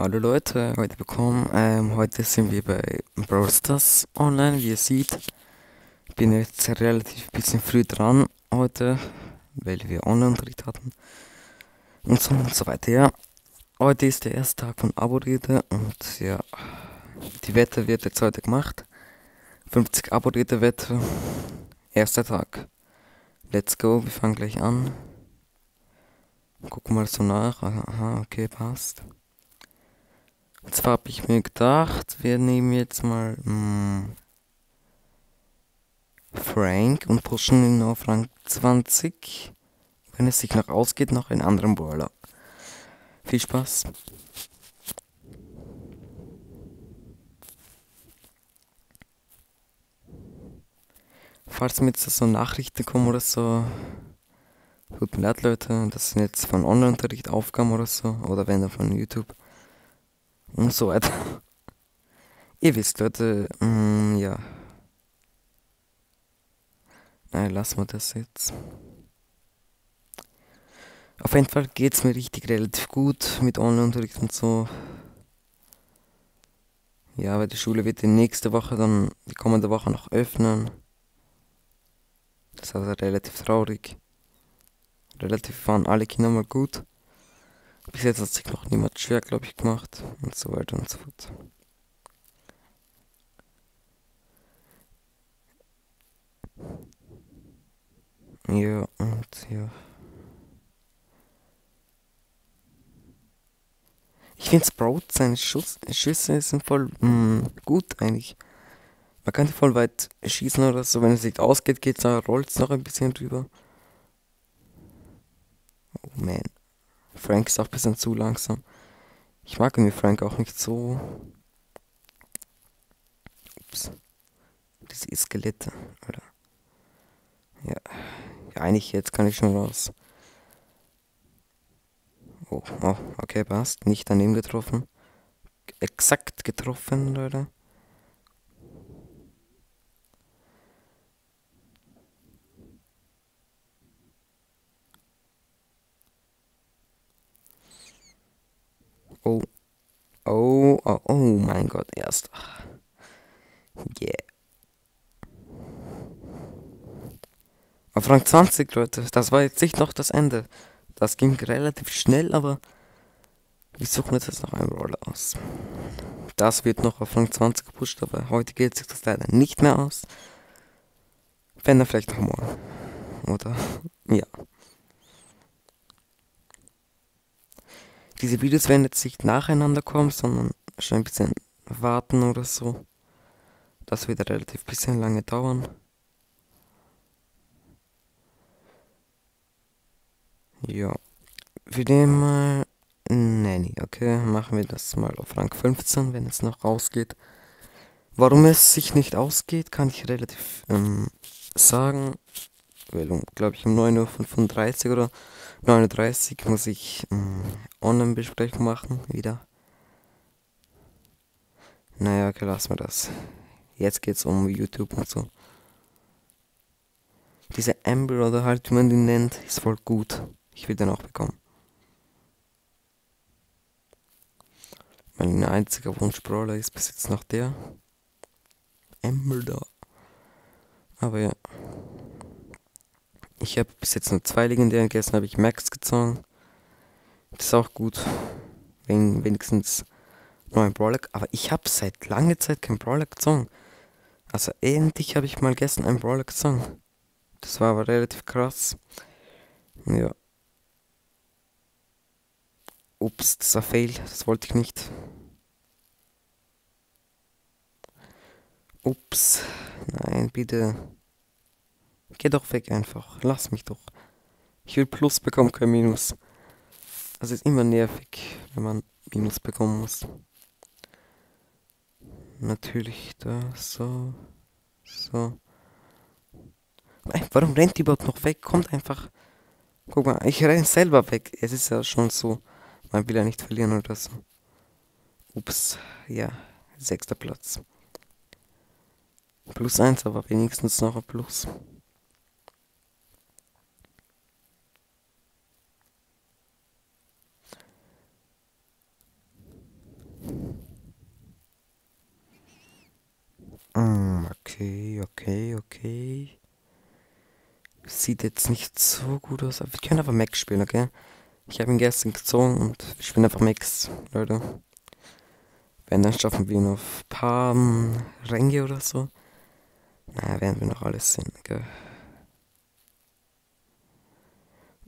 Hallo Leute, heute willkommen. Ähm, heute sind wir bei Brawl Stars online, wie ihr seht. Bin jetzt relativ bisschen früh dran heute, weil wir Online-Unterricht hatten. Und so und so weiter. Ja, heute ist der erste Tag von Abo-Rede und ja, die Wette wird jetzt heute gemacht. 50 Abo-Rede-Wette. Erster Tag. Let's go, wir fangen gleich an. Gucken mal so nach. Aha, okay, passt. Und zwar habe ich mir gedacht, wir nehmen jetzt mal mh, hm, Frank und pushen ihn auf Rang 20. Wenn es sich noch ausgeht, noch einen anderen Brawler. Viel Spaß. Falls mir jetzt so Nachrichten kommen oder so, tut mir leid, Leute, das sind jetzt von Online-Unterricht Aufgaben oder so, oder wenn von YouTube und so weiter. Ihr wisst, Leute, mm, ja. Nein, lassen wir das jetzt. Auf jeden Fall geht es mir richtig relativ gut mit Online-Unterricht und so. Ja, weil die Schule wird die nächste Woche dann, die kommende Woche noch öffnen. Das ist also relativ traurig. Relativ waren alle Kinder mal gut. Bis jetzt hat sich noch niemand schwer, glaube ich, gemacht. Und so weiter und so fort. Ja, und ja. Ich finde Sprout, seine Schuss, Schüsse sind voll mh, mm, gut eigentlich. Man kann voll weit schießen oder so. Wenn es nicht ausgeht, geht's, rollt es noch ein bisschen drüber. Oh man. Frank ist auch ein bisschen zu langsam. Ich mag irgendwie Frank auch nicht so. Ups. Diese Skelette, oder? Ja. ja. Eigentlich jetzt kann ich schon raus. Oh, oh, okay, passt. Nicht daneben getroffen. Exakt getroffen, Leute. Oh. Oh, oh, oh mein Gott, erst. Yeah. Auf Rang 20, Leute, das war jetzt nicht noch das Ende. Das ging relativ schnell, aber wir suchen jetzt noch einen Roller aus. Das wird noch auf Rang 20 gepusht, aber heute geht sich das leider nicht mehr aus. Wenn er vielleicht noch morgen. Oder? Ja. Diese Videos werden jetzt nicht nacheinander kommen, sondern schon ein bisschen warten oder so. Das wird relativ bisschen lange dauern. Ja. Wir nehmen mal Nanny, okay? Machen wir das mal auf Rang 15, wenn es noch rausgeht. Warum es sich nicht ausgeht, kann ich relativ ähm, sagen. Weil um, glaube ich, um 9.35 Uhr oder 39 muss ich ähm, Online-Besprechung machen, wieder. Naja, okay, lassen wir das. Jetzt geht's um YouTube und so. Diese Amber oder halt, wie man den nennt, ist voll gut. Ich will den auch bekommen. Mein einziger Wunsch-Brawler ist bis jetzt noch der. Amber da. Aber ja. Ich habe bis jetzt nur zwei legendären gegessen, habe ich Max gezogen. Das ist auch gut. Wenn wenigstens ein Brawler. Aber ich habe seit langer Zeit kein Brawler gezogen. Also endlich habe ich mal gestern einen Brawler gezogen. Das war aber relativ krass. Ja. Ups, das war Fail. Das wollte ich nicht. Ups. Nein, bitte. Geh doch weg einfach. Lass mich doch. Ich will Plus bekommen, kein Minus. Das ist immer nervig, wenn man Minus bekommen muss. Natürlich da, so, so. Warum rennt die überhaupt noch weg? Kommt einfach. Guck mal, ich renne selber weg. Es ist ja schon so. Man will ja nicht verlieren oder so. Ups, ja, sechster Platz. Plus eins, aber wenigstens noch ein Plus. Ah, okay, okay, okay. Sieht jetzt nicht so gut aus. Wir können einfach Max spielen, okay? Ich habe ihn gestern gezogen und wir spielen einfach Max, Leute. Wenn, dann schaffen wir ihn auf paar Ränge oder so. Na, werden wir noch alles sehen, gell?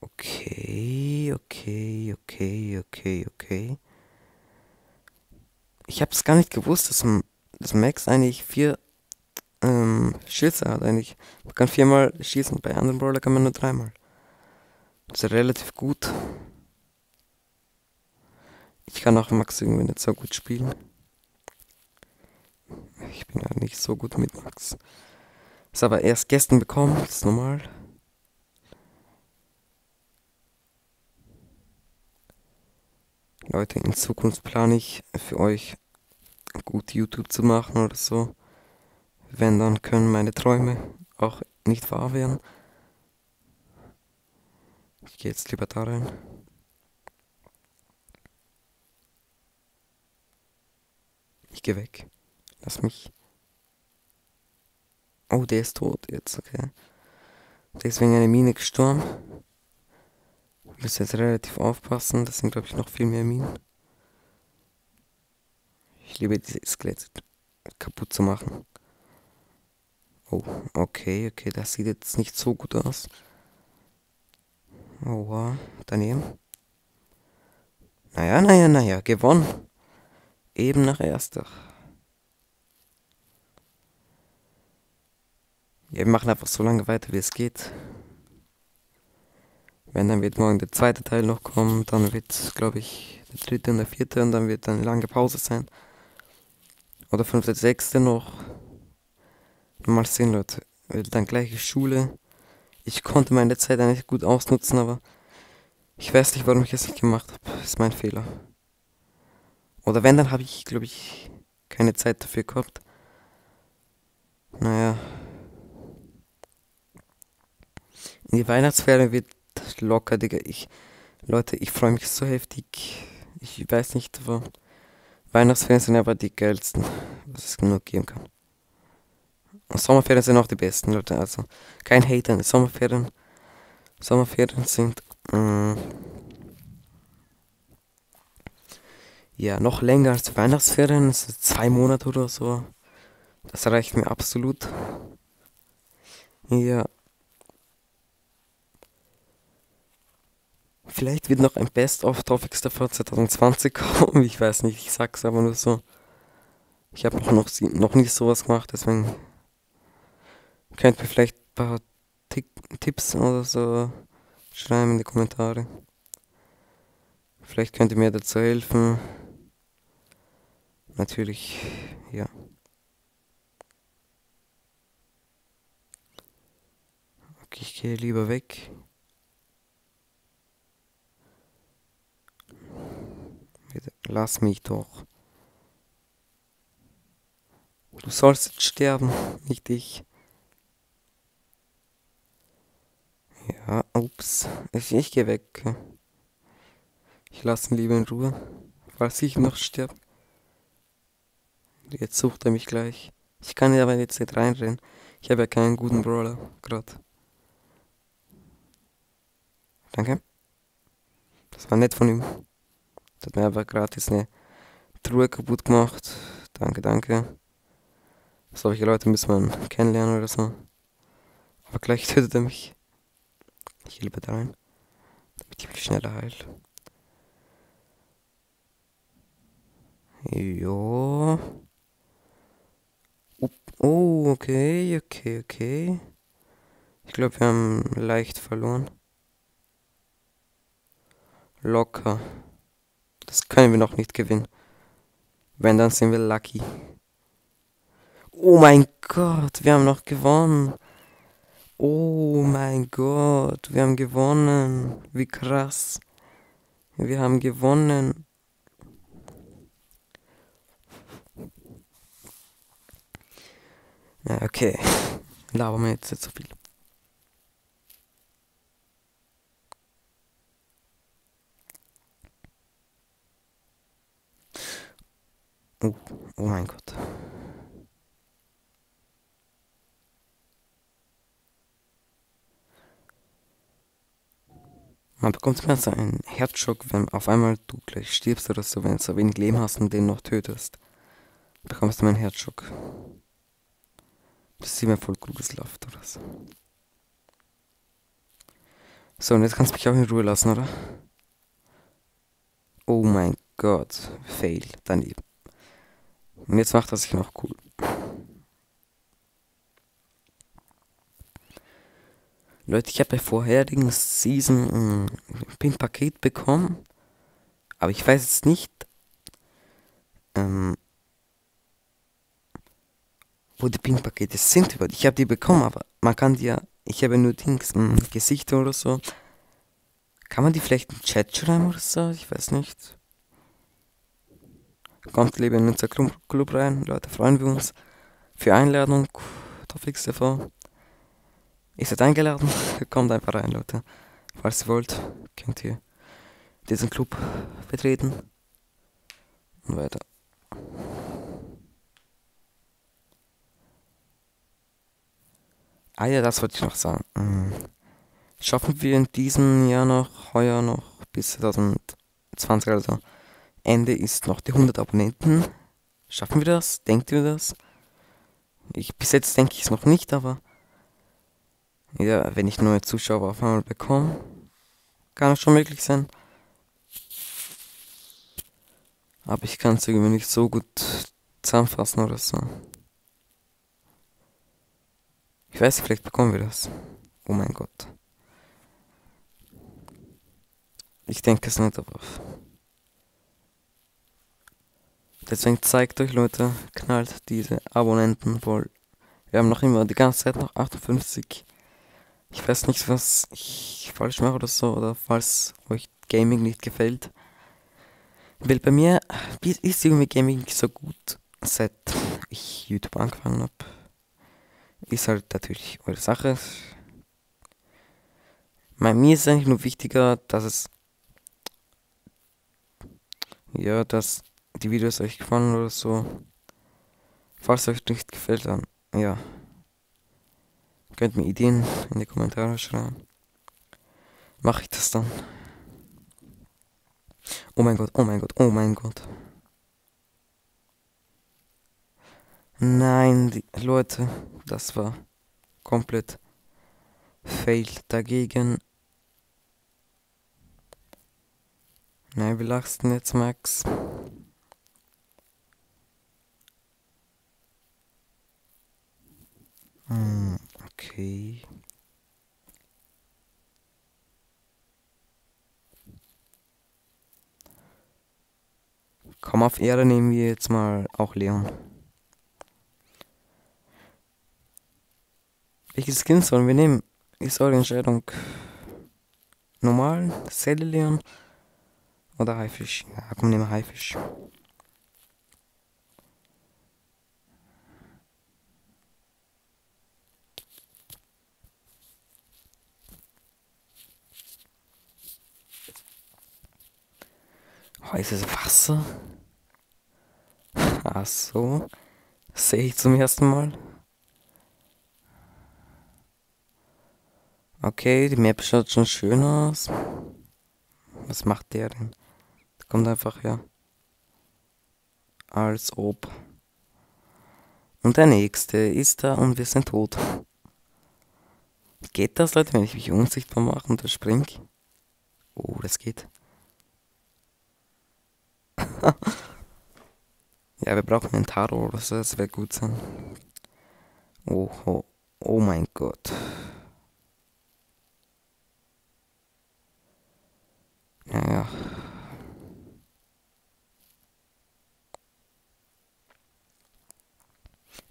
Okay, okay, okay, okay, okay. Ich habe es gar nicht gewusst, dass, dass Max eigentlich vier ähm, Schüsse hat eigentlich. Man kann viermal schießen, bei anderen Brawler kann man nur dreimal. Das ist relativ gut. Ich kann auch Max irgendwie nicht so gut spielen. Ich bin ja nicht so gut mit Max. Ist aber erst gestern bekommen, ist normal. Leute, in Zukunft plane ich für euch gut YouTube zu machen oder so. Wenn, dann können meine Träume auch nicht wahr werden. Ich gehe jetzt lieber da rein. Ich gehe weg. Lass mich. Oh, der ist tot jetzt, okay. Deswegen eine Mine gestorben. Muss jetzt relativ aufpassen. Das sind, glaube ich, noch viel mehr Minen. Ich liebe diese Skelette kaputt zu machen. Oh, okay, okay, das sieht jetzt nicht so gut aus. Oh, wow, daneben. Naja, naja, naja, gewonnen. Eben nach erster. Ja, wir machen einfach so lange weiter, wie es geht. Wenn, dann wird morgen der zweite Teil noch kommen, dann wird, glaube ich, der dritte und der vierte und dann wird eine lange Pause sein. Oder fünfte, sechste noch. Mal sehen, Leute. Dann gleiche Schule. Ich konnte meine Zeit eigentlich gut ausnutzen, aber ich weiß nicht, warum ich es nicht gemacht habe. Ist mein Fehler. Oder wenn, dann habe ich, glaube ich, keine Zeit dafür gehabt. Naja. In die Weihnachtsferien wird locker, Digga. Ich, Leute, ich freue mich so heftig. Ich weiß nicht, aber Weihnachtsferien sind aber die geilsten, was es genug geben kann. Sommerferien sind auch die besten, Leute. Also kein Hater in Sommerferien. Sommerferien sind mm, ja noch länger als Weihnachtsferien. zwei Monate oder so. Das reicht mir absolut. Ja. Vielleicht wird noch ein Best-of Topics davor 2020 kommen. Ich weiß nicht, ich sag's aber nur so. Ich habe noch, noch nie sowas gemacht, deswegen Könnt mir vielleicht ein paar Tick Tipps oder so schreiben in die Kommentare. Vielleicht könnt ihr mir dazu helfen. Natürlich, ja. Okay, ich gehe lieber weg. Lass mich doch. Du sollst jetzt sterben, nicht ich. Ja, ups. Ich, ich gehe weg. Ich lasse ihn lieber in Ruhe. Falls ich noch sterbe. Jetzt sucht er mich gleich. Ich kann aber jetzt nicht reinrennen. Ich habe ja keinen guten Brawler gerade. Danke. Das war nett von ihm. Hat mir aber gratis eine Truhe kaputt gemacht. Danke, danke. Solche Leute muss man kennenlernen oder so. Aber gleich tötet er mich. Ich lieber da rein, damit ich mich schneller heil. Jo. Oh, okay, okay, okay. Ich glaube, wir haben leicht verloren. Locker. Das können wir noch nicht gewinnen. Wenn, dann sind wir lucky. Oh mein Gott, wir haben noch gewonnen. Oh mein Gott, wir haben gewonnen. Wie krass. Wir haben gewonnen. Ja, okay. Labern wir jetzt nicht so viel. Oh, oh mein Gott. Man bekommt meistens einen Herzschock, wenn auf einmal du gleich stirbst oder so, wenn du so wenig Leben hast und den noch tötest. Bekommst du einen Herzschock. Das ist immer voll gutes Luft oder so. So, und jetzt kannst du mich auch in Ruhe lassen, oder? Oh mein Gott, fail, daneben. Und jetzt macht er sich noch cool. Leute, ich habe bei vorherigen Season ein Pin-Paket bekommen. Aber ich weiß jetzt nicht, ähm, wo die Pin-Pakete sind. Ich habe die bekommen, aber man kann die ja, ich habe nur Dings, mh, Gesichter oder so. Kann man die vielleicht im Chat schreiben oder so? Ich weiß nicht. Kommt lieber in unser Club rein, Leute, freuen wir uns. Für Einladung, Tofix TV. Ihr seid eingeladen. Kommt einfach rein, Leute. Falls ihr wollt, könnt ihr diesen Club betreten. Und weiter. Ah ja, das wollte ich noch sagen. Hm. Schaffen wir in diesem Jahr noch, heuer noch, bis 2020, also Ende ist noch die 100 Abonnenten. Schaffen wir das? Denkt ihr das? Ich, bis jetzt denke ich es noch nicht, aber ja, wenn ich neue Zuschauer auf einmal bekomme, kann es schon möglich sein. Aber ich kann es irgendwie nicht so gut zusammenfassen oder so. Ich weiß, vielleicht bekommen wir das. Oh mein Gott. Ich denke es nicht, aber. Deswegen zeigt euch, Leute, knallt diese Abonnenten voll. Wir haben noch immer die ganze Zeit noch 58 ich weiß nicht, was ich falsch mache oder so, oder falls euch Gaming nicht gefällt. Weil bei mir ist irgendwie Gaming so gut, seit ich YouTube angefangen habe. Ist halt natürlich eure Sache. Bei mir ist eigentlich nur wichtiger, dass es. Ja, dass die Videos euch gefallen oder so. Falls euch nicht gefällt, dann ja. Könnt mir Ideen in die Kommentare schreiben. Mache ich das dann? Oh mein Gott, oh mein Gott, oh mein Gott. Nein, die, Leute, das war komplett fail dagegen. Nein, wie lachst du jetzt, Max? Hm. Okay. Komm auf Erde nehmen wir jetzt mal auch Leon. Welches Skin sollen wir nehmen? Ist eure Entscheidung. Normal, Selle Leon oder Haifisch? Ja, komm, nehmen wir Haifisch. Heißes Wasser? Ach so. sehe ich zum ersten Mal. Okay, die Map schaut schon schön aus. Was macht der denn? Der kommt einfach her. Als ob. Und der nächste ist da und wir sind tot. Geht das, Leute, wenn ich mich unsichtbar mache und da spring? Oh, das geht. ja, wir brauchen einen Taro oder so, das wäre gut sein. Oh, oh, mein Gott. Ja, ja.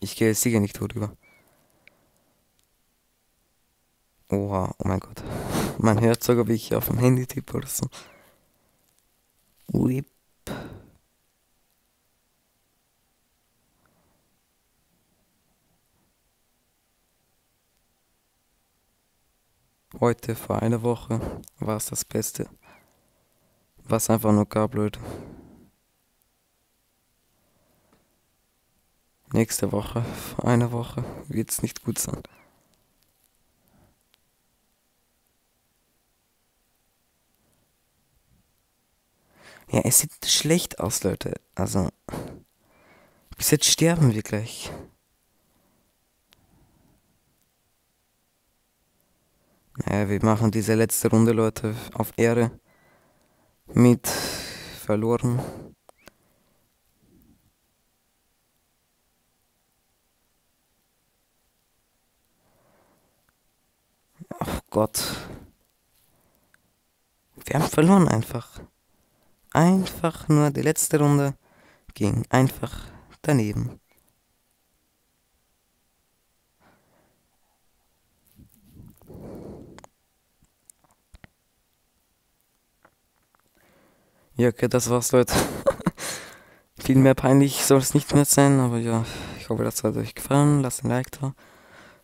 Ich gehe sicher nicht rüber. Oha, oh mein Gott. Man hört sogar, wie ich auf dem Handy tippe oder so. Whip. Heute vor einer Woche war es das Beste, was einfach nur gab, Leute. Nächste Woche, vor einer Woche, wird es nicht gut sein. Ja, es sieht schlecht aus, Leute. Also, bis jetzt sterben wir gleich. Naja, wir machen diese letzte Runde, Leute, auf Ehre. Mit verloren. Oh Gott. Wir haben verloren einfach. Einfach nur die letzte Runde ging einfach daneben. Ja, okay, das war's, Leute. Viel mehr peinlich soll es nicht mehr sein, aber ja, ich hoffe, das hat euch gefallen. Lasst ein Like da.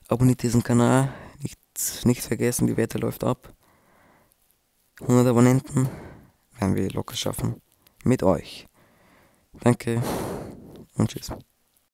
Abonniert diesen Kanal. Nicht, nicht vergessen, die Wette läuft ab. 100 Abonnenten werden wir locker schaffen. Mit euch. Danke und tschüss.